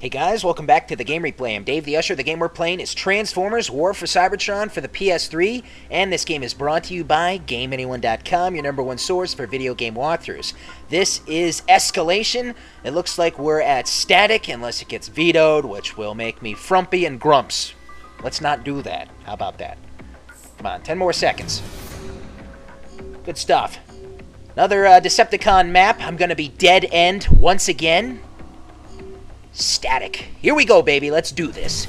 Hey guys, welcome back to the Game Replay. I'm Dave the Usher. The game we're playing is Transformers War for Cybertron for the PS3, and this game is brought to you by GameAnyone.com, your number one source for video game walkthroughs. This is Escalation. It looks like we're at static unless it gets vetoed, which will make me frumpy and grumps. Let's not do that. How about that? Come on, 10 more seconds. Good stuff. Another uh, Decepticon map. I'm going to be dead end once again. Static. Here we go, baby. Let's do this.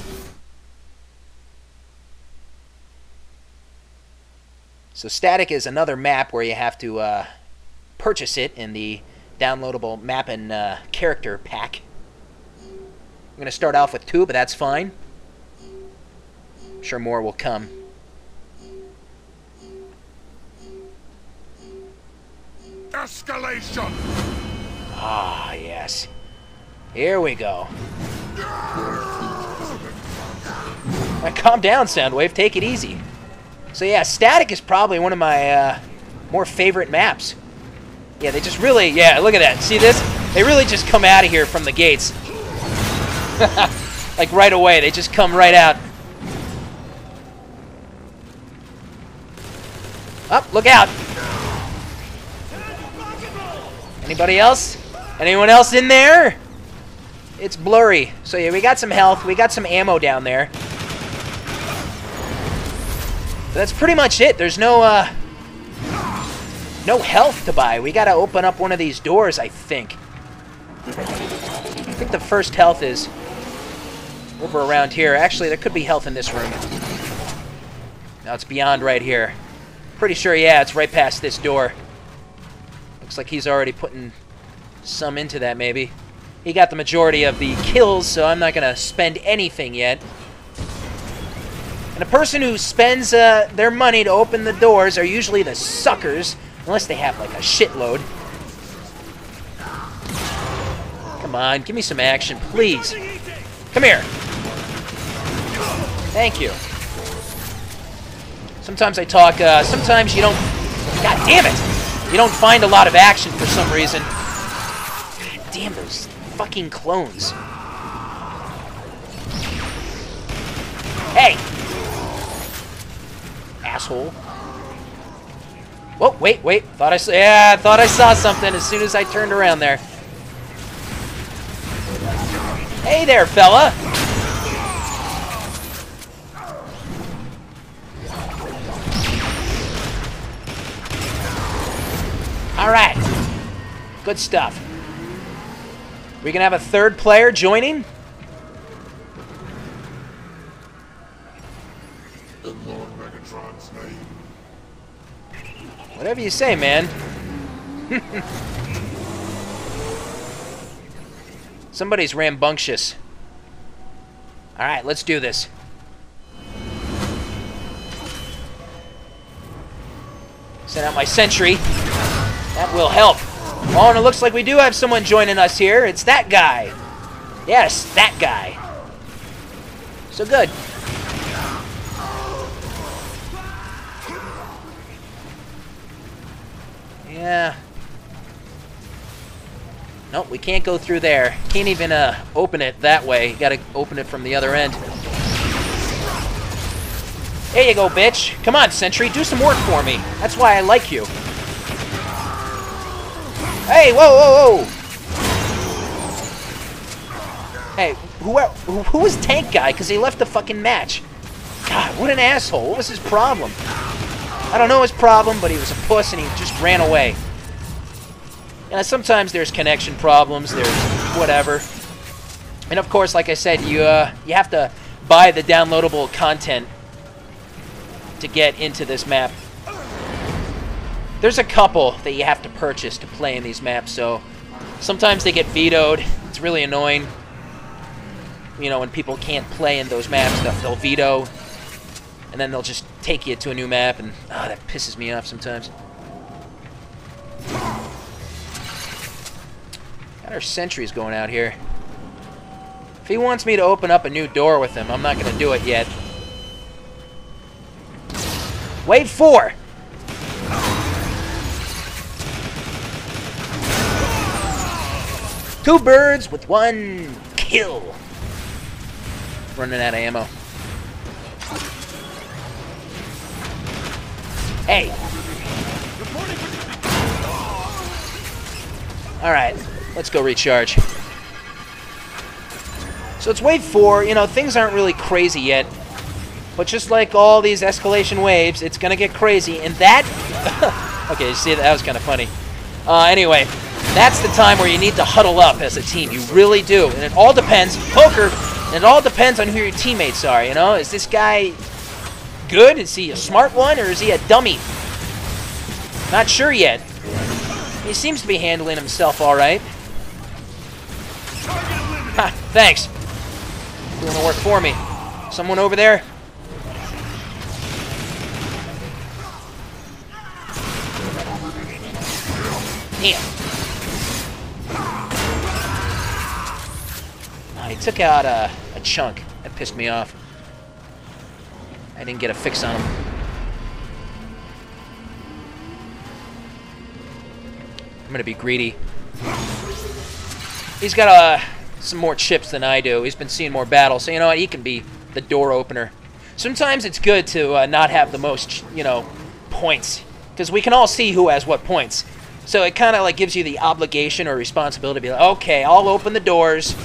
So Static is another map where you have to uh, purchase it in the downloadable map and uh, character pack. I'm going to start off with two, but that's fine. I'm sure more will come. Escalation! Ah, yes. Here we go. Now, calm down, Soundwave. Take it easy. So yeah, Static is probably one of my uh, more favorite maps. Yeah, they just really, yeah, look at that. See this? They really just come out of here from the gates. like right away, they just come right out. Up, oh, look out. Anybody else? Anyone else in there? It's blurry. So yeah, we got some health. We got some ammo down there. But that's pretty much it. There's no, uh... No health to buy. We gotta open up one of these doors, I think. I think the first health is over around here. Actually, there could be health in this room. Now it's beyond right here. Pretty sure, yeah, it's right past this door. Looks like he's already putting some into that, maybe. He got the majority of the kills, so I'm not going to spend anything yet. And a person who spends uh, their money to open the doors are usually the suckers, unless they have, like, a shitload. Come on, give me some action, please. Come here. Thank you. Sometimes I talk, uh, sometimes you don't... God damn it! You don't find a lot of action for some reason. God damn those fucking clones. Hey! Asshole. Whoa, wait, wait. Thought I saw, yeah, I thought I saw something as soon as I turned around there. Hey there, fella! Alright. Good stuff. We can have a third player joining? Whatever you say, man. Somebody's rambunctious. Alright, let's do this. Send out my sentry. That will help. Oh, and it looks like we do have someone joining us here. It's that guy. Yes, that guy. So good. Yeah. Nope, we can't go through there. Can't even uh, open it that way. You gotta open it from the other end. There you go, bitch. Come on, Sentry, do some work for me. That's why I like you. Hey, whoa, whoa, whoa! Hey, who, who, who was Tank Guy? Because he left the fucking match. God, what an asshole. What was his problem? I don't know his problem, but he was a puss and he just ran away. And sometimes there's connection problems, there's whatever. And of course, like I said, you, uh, you have to buy the downloadable content to get into this map. There's a couple that you have to purchase to play in these maps, so sometimes they get vetoed. It's really annoying. You know, when people can't play in those maps, they'll veto, and then they'll just take you to a new map, and oh, that pisses me off sometimes. Got our sentries going out here. If he wants me to open up a new door with him, I'm not going to do it yet. Wave 4! Two birds with one kill. Running out of ammo. Hey. Alright, let's go recharge. So it's wave four. You know, things aren't really crazy yet. But just like all these escalation waves, it's going to get crazy. And that... okay, you see, that was kind of funny. Uh, anyway, that's the time where you need to huddle up as a team. You really do. And it all depends. Poker, it all depends on who your teammates are, you know? Is this guy good? Is he a smart one, or is he a dummy? Not sure yet. He seems to be handling himself all right. Ha, thanks. Doing the work for me. Someone over there? Damn. He took out a, a chunk. That pissed me off. I didn't get a fix on him. I'm gonna be greedy. He's got uh, some more chips than I do. He's been seeing more battles, so you know what? He can be the door opener. Sometimes it's good to uh, not have the most, you know, points, because we can all see who has what points. So it kind of like gives you the obligation or responsibility to be like, okay, I'll open the doors.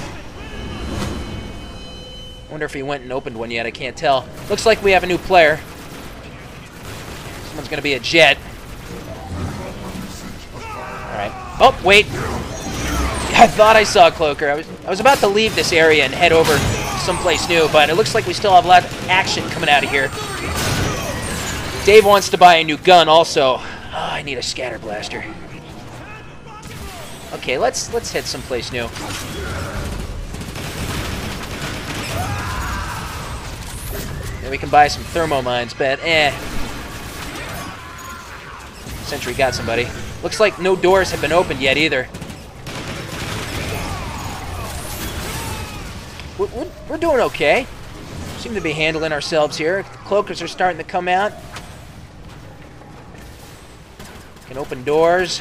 Wonder if he went and opened one yet. I can't tell. Looks like we have a new player. Someone's gonna be a jet. Alright. Oh, wait. I thought I saw a Cloaker. I was, I was about to leave this area and head over someplace new, but it looks like we still have a lot of action coming out of here. Dave wants to buy a new gun also. Oh, I need a scatter blaster. Okay, let's let's head someplace new. And we can buy some thermo mines, but eh. Sentry got somebody. Looks like no doors have been opened yet either. We're, we're, doing okay. Seem to be handling ourselves here. The cloakers are starting to come out. Can open doors.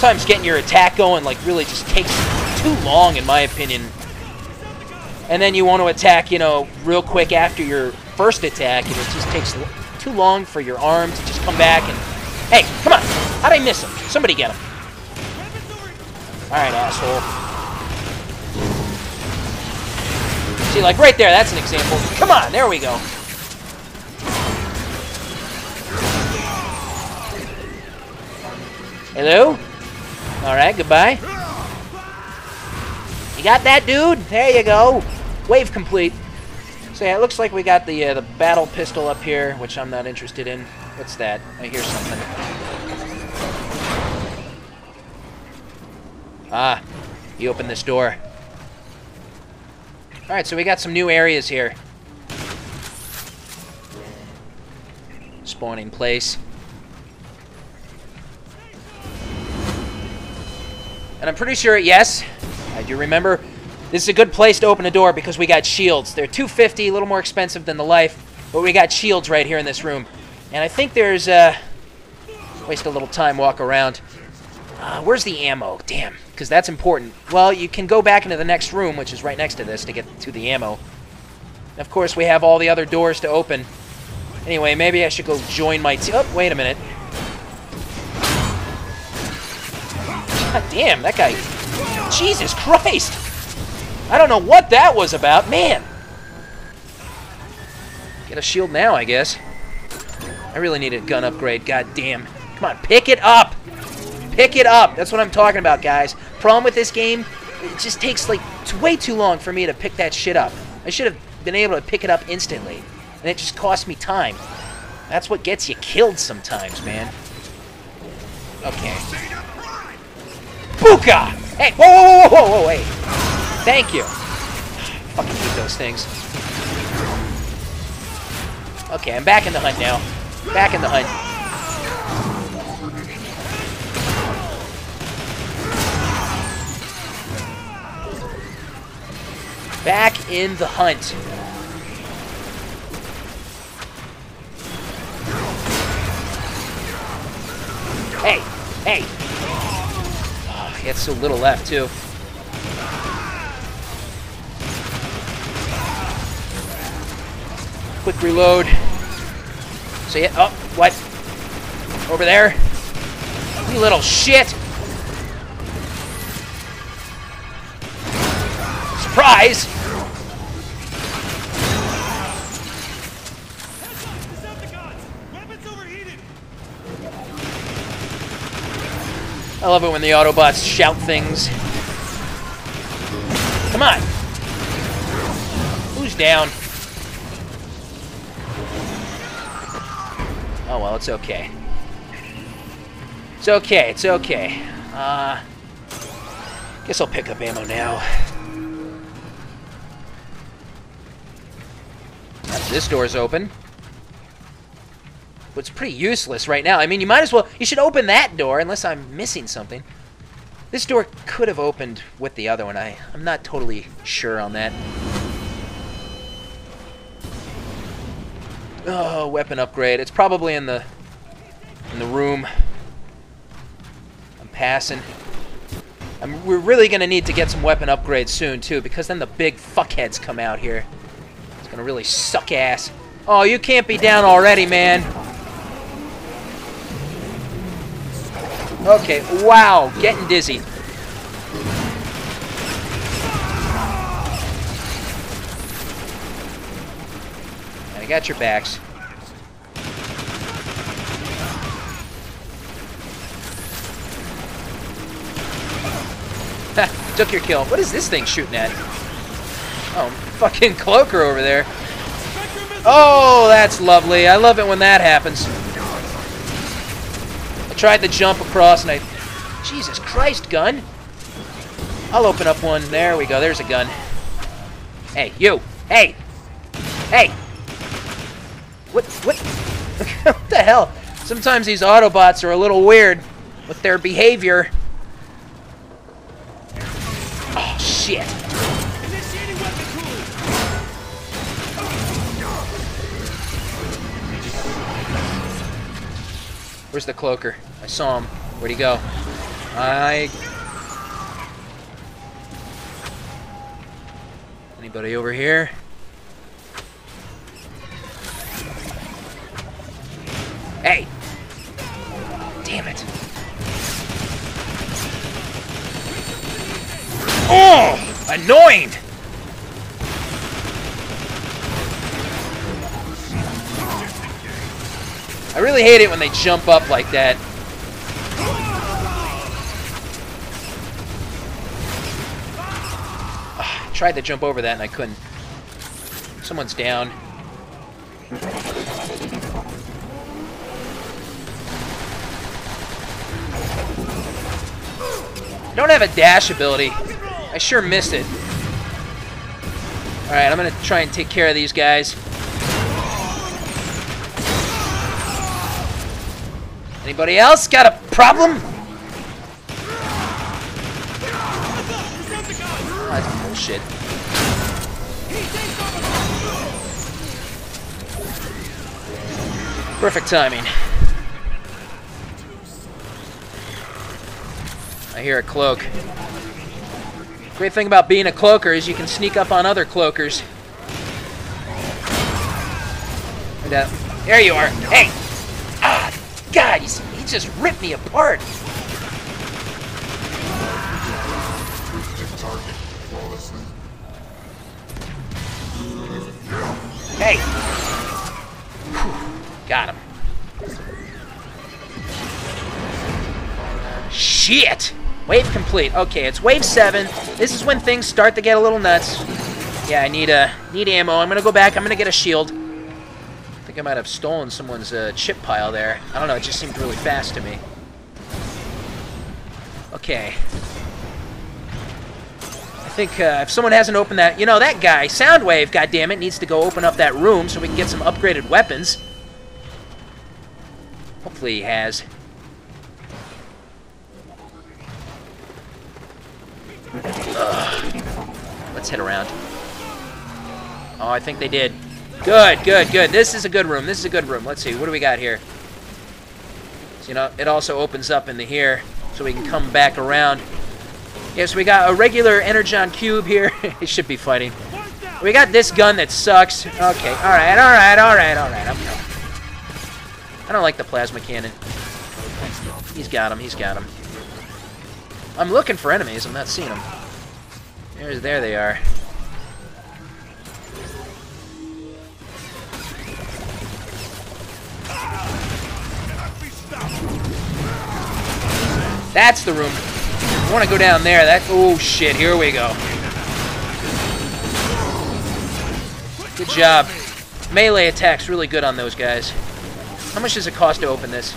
Sometimes getting your attack going like really just takes too long in my opinion. And then you want to attack, you know, real quick after your first attack and it just takes too long for your arm to just come back and... Hey, come on! How'd I miss him? Somebody get him. Alright, asshole. See, like right there, that's an example. Come on, there we go. Hello? Alright, goodbye. You got that, dude? There you go. Wave complete. So yeah, it looks like we got the uh, the battle pistol up here, which I'm not interested in. What's that? I hear something. Ah, you open this door. Alright, so we got some new areas here. Spawning place. And I'm pretty sure, yes, I do remember this is a good place to open a door because we got shields. They're 250, a little more expensive than the life, but we got shields right here in this room. And I think there's, uh, waste a little time, walk around. Uh, where's the ammo? Damn, because that's important. Well, you can go back into the next room, which is right next to this, to get to the ammo. And of course, we have all the other doors to open. Anyway, maybe I should go join my team. Oh, wait a minute. God damn, that guy... Jesus Christ! I don't know what that was about. Man! Get a shield now, I guess. I really need a gun upgrade. God damn. Come on, pick it up! Pick it up! That's what I'm talking about, guys. Problem with this game, it just takes, like, it's way too long for me to pick that shit up. I should have been able to pick it up instantly. And it just cost me time. That's what gets you killed sometimes, man. Okay. Buka! Hey, whoa, whoa, whoa, whoa, whoa, wait. Thank you. Fucking hate those things. Okay, I'm back in the hunt now. Back in the hunt. Back in the hunt. Hey, hey. He had so little left, too. Quick reload. So yeah, oh, what? Over there? You little shit! Surprise! I love it when the Autobots shout things. Come on! Who's down? Oh well, it's okay. It's okay, it's okay. Uh, guess I'll pick up ammo now. This door's open. It's pretty useless right now. I mean, you might as well... You should open that door, unless I'm missing something. This door could have opened with the other one. I, I'm not totally sure on that. Oh, weapon upgrade. It's probably in the in the room. I'm passing. I'm, we're really going to need to get some weapon upgrades soon, too, because then the big fuckheads come out here. It's going to really suck ass. Oh, you can't be down already, man. Okay, wow, getting dizzy. I got your backs. Took your kill. What is this thing shooting at? Oh, fucking Cloaker over there. Oh, that's lovely. I love it when that happens tried to jump across and I... Jesus Christ, gun! I'll open up one. There we go. There's a gun. Hey, you! Hey! Hey! What? What? what the hell? Sometimes these Autobots are a little weird with their behavior. Oh, shit. Where's the cloaker? Saw him. Where'd he go? I... Anybody over here? Hey! Damn it. Oh! Annoying! I really hate it when they jump up like that. Tried to jump over that and I couldn't. Someone's down. Don't have a dash ability. I sure missed it. Alright, I'm gonna try and take care of these guys. Anybody else got a problem? Oh, bullshit. Perfect timing. I hear a cloak. Great thing about being a cloaker is you can sneak up on other cloakers. There you are. Hey! Ah, God, he just ripped me apart. Hey! Whew. Got him. Shit! Wave complete. Okay, it's wave 7. This is when things start to get a little nuts. Yeah, I need a uh, need ammo. I'm gonna go back. I'm gonna get a shield I think I might have stolen someone's uh, chip pile there. I don't know, it just seemed really fast to me. Okay. Think uh, if someone hasn't opened that... You know, that guy, Soundwave, goddammit, needs to go open up that room so we can get some upgraded weapons. Hopefully he has. Ugh. Let's head around. Oh, I think they did. Good, good, good. This is a good room. This is a good room. Let's see. What do we got here? So, you know, it also opens up into here so we can come back around. Yes, we got a regular Energon cube here. it should be fighting. We got this gun that sucks. Okay, alright, alright, alright, alright. I'm coming. I don't like the plasma cannon. He's got him, he's got him. I'm looking for enemies, I'm not seeing them. There's, there they are. That's the room. I want to go down there. That. Oh shit! Here we go. Good job. Melee attack's really good on those guys. How much does it cost to open this?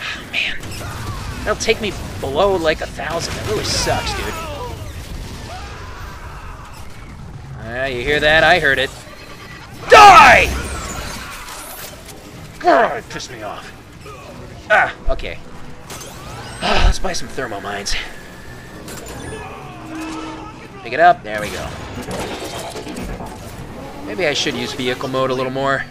Oh, man, that'll take me below like a thousand. That really sucks, dude. Ah, you hear that? I heard it. Die! God, it pissed me off. Ah, okay. Let's buy some thermal mines. Pick it up. There we go. Maybe I should use vehicle mode a little more.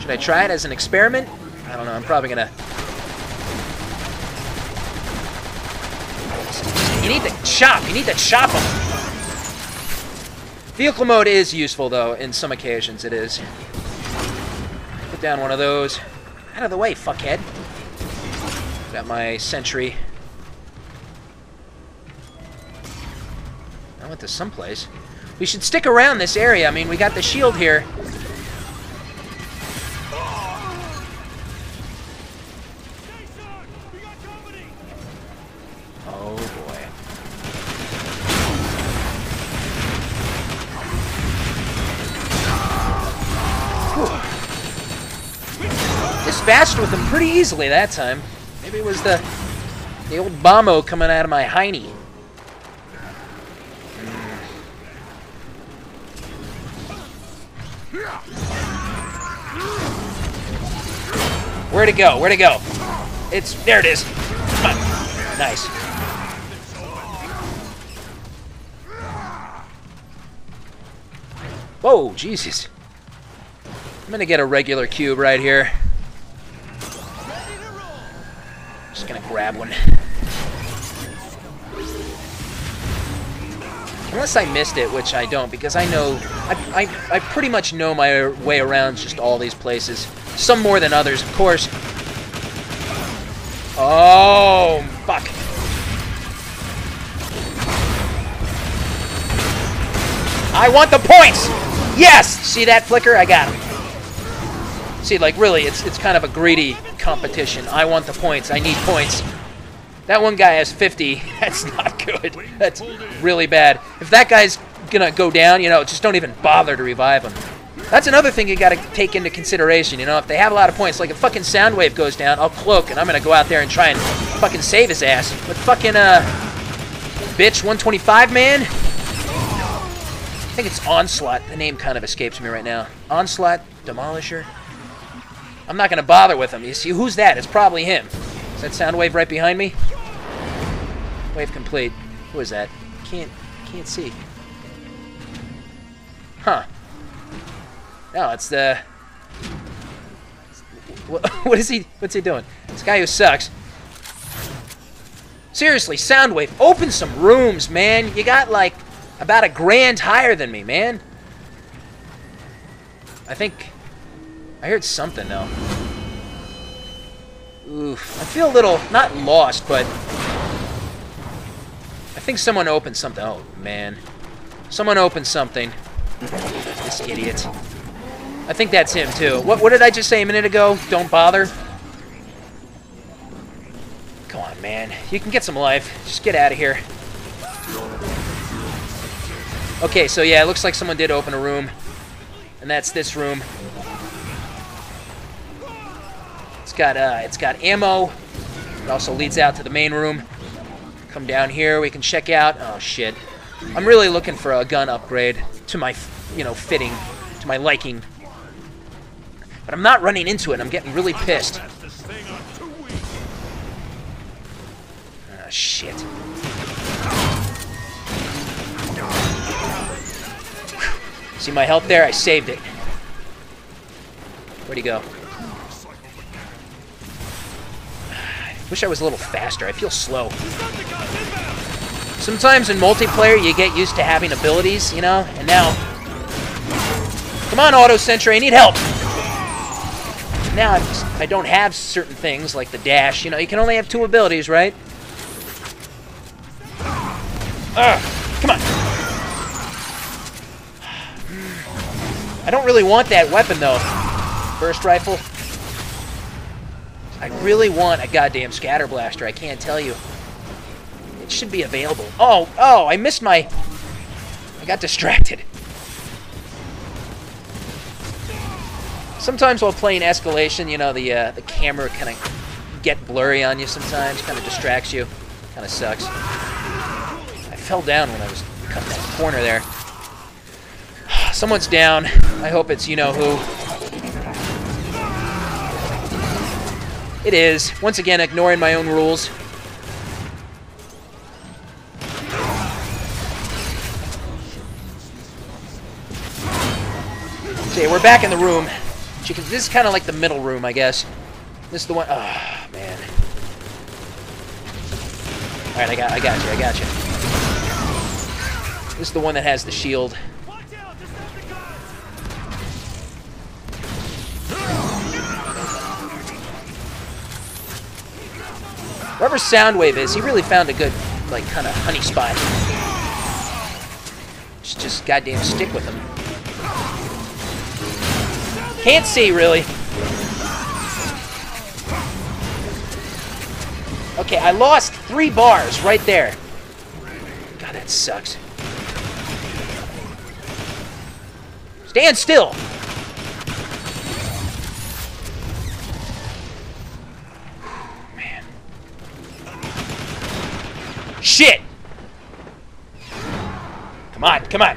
Should I try it as an experiment? I don't know. I'm probably gonna... You need to chop. You need to chop them. Vehicle mode is useful, though. In some occasions, it is. Put down one of those. Out of the way, fuckhead. Got my sentry. I went to someplace. We should stick around this area. I mean, we got the shield here. Dispatched with him pretty easily that time. Maybe it was the the old bombo coming out of my hiney. Where'd it go? Where'd it go? It's there. It is. Come on. Nice. Whoa, Jesus. I'm gonna get a regular cube right here. Just gonna grab one. Unless I missed it, which I don't, because I know, I, I, I pretty much know my way around just all these places. Some more than others, of course. Oh, fuck. I want the points! Yes! See that flicker? I got him. See, like, really, it's, it's kind of a greedy competition. I want the points. I need points. That one guy has 50. That's not good. That's really bad. If that guy's gonna go down, you know, just don't even bother to revive him. That's another thing you gotta take into consideration, you know, if they have a lot of points, like if fucking Soundwave goes down, I'll cloak and I'm gonna go out there and try and fucking save his ass. But fucking, uh, bitch, 125 man? I think it's Onslaught. The name kind of escapes me right now. Onslaught Demolisher? I'm not gonna bother with him. You see, who's that? It's probably him. Is that Soundwave right behind me? Wave complete. Who is that? Can't, can't see. Huh. No, it's the... What is he, what's he doing? This guy who sucks. Seriously, Soundwave, open some rooms, man. You got, like, about a grand higher than me, man. I think... I heard something, though. Oof. I feel a little, not lost, but... I think someone opened something. Oh, man. Someone opened something. This idiot. I think that's him, too. What, what did I just say a minute ago? Don't bother? Come on, man. You can get some life. Just get out of here. Okay, so yeah, it looks like someone did open a room. And that's this room. Got uh, it's got ammo. It also leads out to the main room. Come down here, we can check out. Oh shit! I'm really looking for a gun upgrade to my, you know, fitting, to my liking. But I'm not running into it. I'm getting really pissed. Ah, shit. See my health there? I saved it. Where'd he go? Wish I was a little faster. I feel slow. Sometimes in multiplayer, you get used to having abilities, you know? And now... Come on, Auto Sentry, I need help! Now I'm just, I don't have certain things, like the dash. You know, you can only have two abilities, right? Ugh, come on! I don't really want that weapon, though. Burst rifle. I really want a goddamn scatter blaster, I can't tell you. It should be available. Oh, oh, I missed my... I got distracted. Sometimes while playing Escalation, you know, the, uh, the camera kind of get blurry on you sometimes, kind of distracts you. Kind of sucks. I fell down when I was cutting that corner there. Someone's down. I hope it's you-know-who. It is. Once again, ignoring my own rules. Okay, we're back in the room. This is kind of like the middle room, I guess. This is the one. Oh, man. All right, I got, I got you, I got you. This is the one that has the shield. Wherever Soundwave is, he really found a good, like, kind of honey spot. Just, just goddamn stick with him. Can't see, really. Okay, I lost three bars right there. God, that sucks. Stand still! Shit! Come on, come on.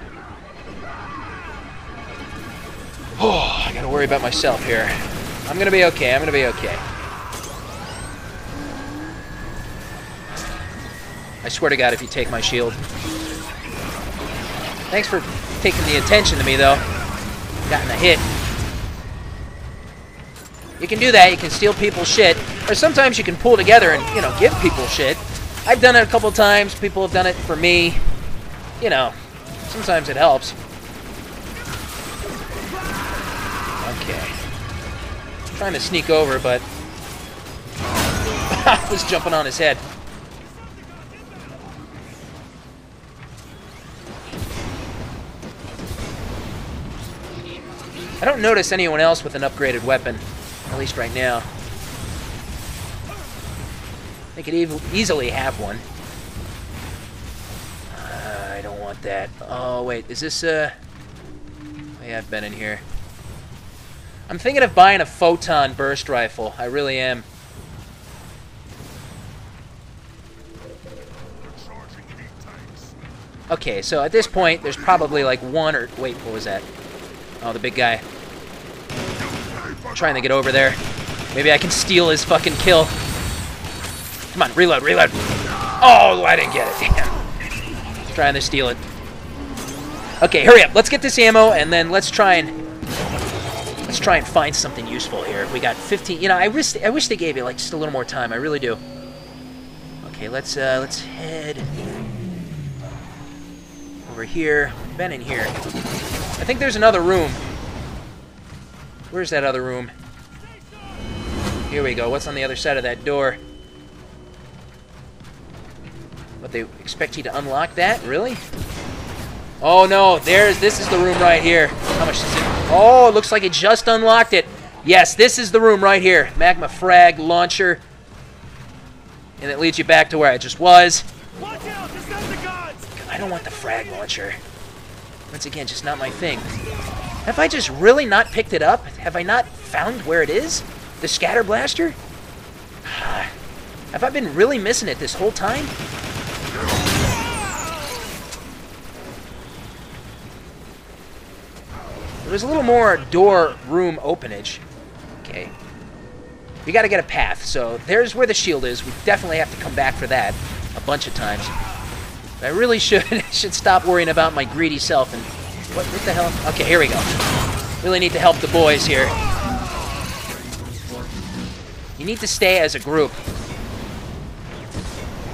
Oh, I gotta worry about myself here. I'm gonna be okay, I'm gonna be okay. I swear to God if you take my shield. Thanks for taking the attention to me, though. Gotten a hit. You can do that, you can steal people's shit, or sometimes you can pull together and, you know, give people shit. I've done it a couple times. People have done it for me. You know, sometimes it helps. Okay. Trying to sneak over, but I was jumping on his head. I don't notice anyone else with an upgraded weapon, at least right now. They could e easily have one. Uh, I don't want that. Oh, wait. Is this, uh... Oh, yeah, I've been in here. I'm thinking of buying a Photon burst rifle. I really am. Okay, so at this point, there's probably like one or... Wait, what was that? Oh, the big guy. I'm trying to get over there. Maybe I can steal his fucking kill. Come on, reload, reload. Oh, I didn't get it. Damn. Trying to steal it. Okay, hurry up. Let's get this ammo, and then let's try and let's try and find something useful here. We got 15. You know, I wish I wish they gave you like just a little more time. I really do. Okay, let's uh, let's head over here. Been in here. I think there's another room. Where's that other room? Here we go. What's on the other side of that door? But they expect you to unlock that? Really? Oh no, there's this is the room right here. How much is it? Oh, it looks like it just unlocked it. Yes, this is the room right here. Magma frag launcher. And it leads you back to where I just was. Watch out, I don't want the frag launcher. Once again, just not my thing. Have I just really not picked it up? Have I not found where it is? The scatter blaster? Have I been really missing it this whole time? There's a little more door room openage. Okay. We gotta get a path, so there's where the shield is. We definitely have to come back for that. a bunch of times. I really should should stop worrying about my greedy self and what, what the hell? Okay, here we go. Really need to help the boys here. You need to stay as a group.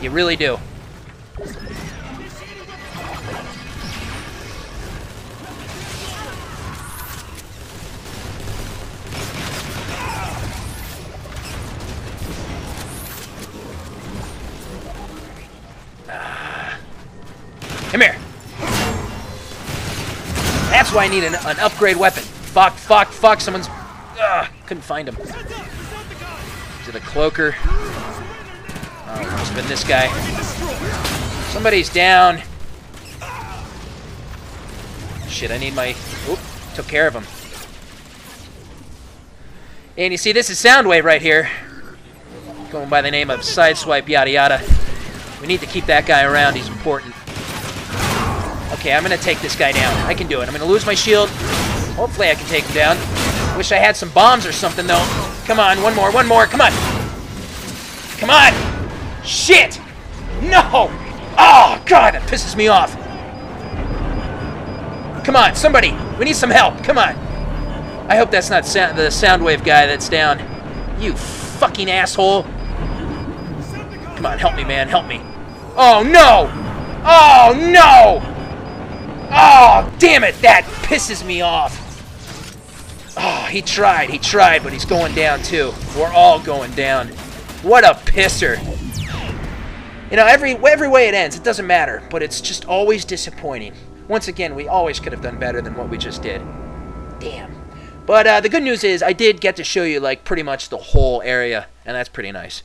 You really do. Come here. That's why I need an, an upgrade weapon. Fuck, fuck, fuck. Someone's... Ugh, couldn't find him. To a cloaker. Oh, it must have been this guy. Somebody's down. Shit, I need my... Oop, took care of him. And you see, this is Soundwave right here. Going by the name of Sideswipe Yada Yada. We need to keep that guy around. He's important. Okay, I'm going to take this guy down. I can do it. I'm going to lose my shield. Hopefully I can take him down. Wish I had some bombs or something, though. Come on, one more, one more. Come on. Come on. Shit. No. Oh, God, that pisses me off. Come on, somebody. We need some help. Come on. I hope that's not the Soundwave guy that's down. You fucking asshole. Come on, help me, man. Help me. Oh, no. Oh, no. Oh, damn it! That pisses me off. Oh, he tried, he tried, but he's going down too. We're all going down. What a pisser. You know, every every way it ends, it doesn't matter, but it's just always disappointing. Once again, we always could have done better than what we just did. Damn. But uh, the good news is I did get to show you, like, pretty much the whole area, and that's pretty nice.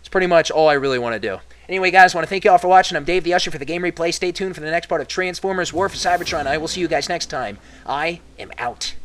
It's pretty much all I really want to do. Anyway, guys, I want to thank you all for watching. I'm Dave the Usher for the Game Replay. Stay tuned for the next part of Transformers War for Cybertron. I will see you guys next time. I am out.